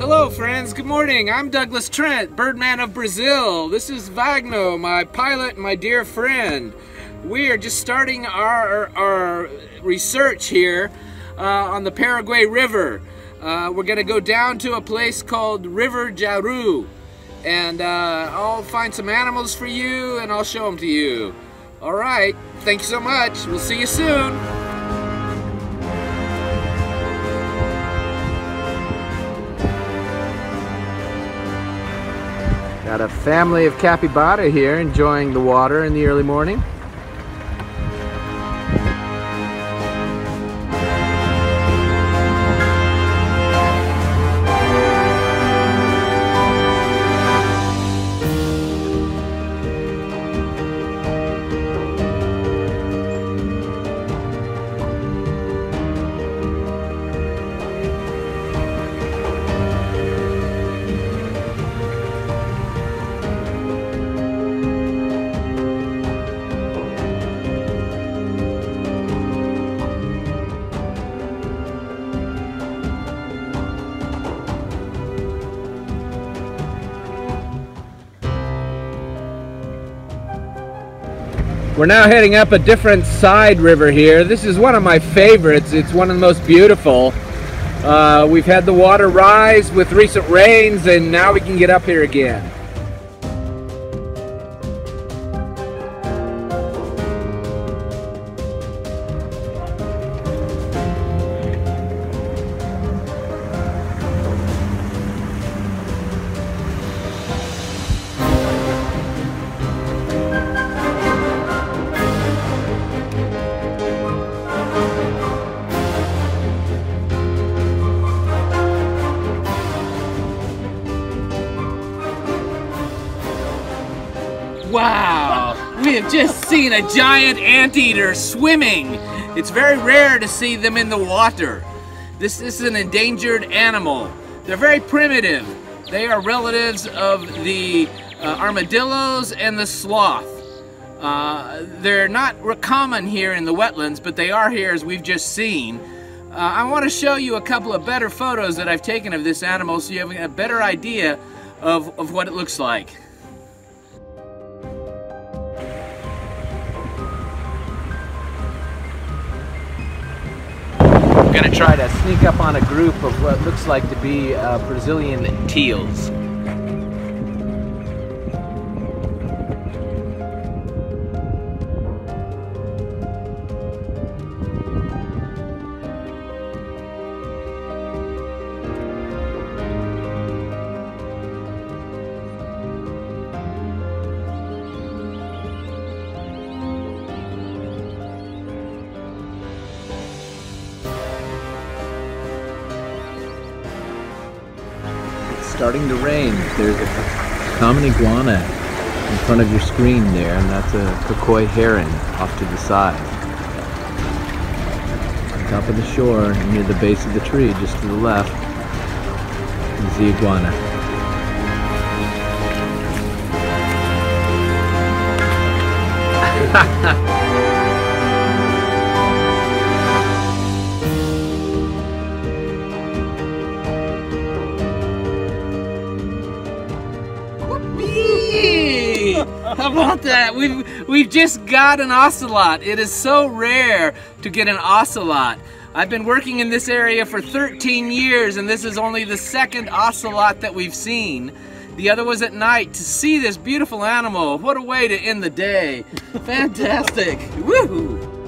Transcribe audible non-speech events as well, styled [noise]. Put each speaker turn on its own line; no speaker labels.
Hello friends, good morning. I'm Douglas Trent, Birdman of Brazil. This is Vagno, my pilot and my dear friend. We are just starting our, our research here uh, on the Paraguay River. Uh, we're gonna go down to a place called River Jauru and uh, I'll find some animals for you and I'll show them to you. All right, thank you so much. We'll see you soon. Got a family of capybara here enjoying the water in the early morning. We're now heading up a different side river here. This is one of my favorites. It's one of the most beautiful. Uh, we've had the water rise with recent rains and now we can get up here again. Wow! We have just seen a giant anteater swimming. It's very rare to see them in the water. This, this is an endangered animal. They're very primitive. They are relatives of the uh, armadillos and the sloth. Uh, they're not common here in the wetlands, but they are here as we've just seen. Uh, I want to show you a couple of better photos that I've taken of this animal so you have a better idea of, of what it looks like. Gonna try to sneak up on a group of what looks like to be uh, Brazilian teals. Starting to rain. There's a common iguana in front of your screen there, and that's a turquoise heron off to the side. On top of the shore, near the base of the tree, just to the left, is the iguana. Ha [laughs] ha! How about that? We've we've just got an ocelot. It is so rare to get an ocelot. I've been working in this area for 13 years and this is only the second ocelot that we've seen. The other was at night. To see this beautiful animal, what a way to end the day. Fantastic. Woohoo!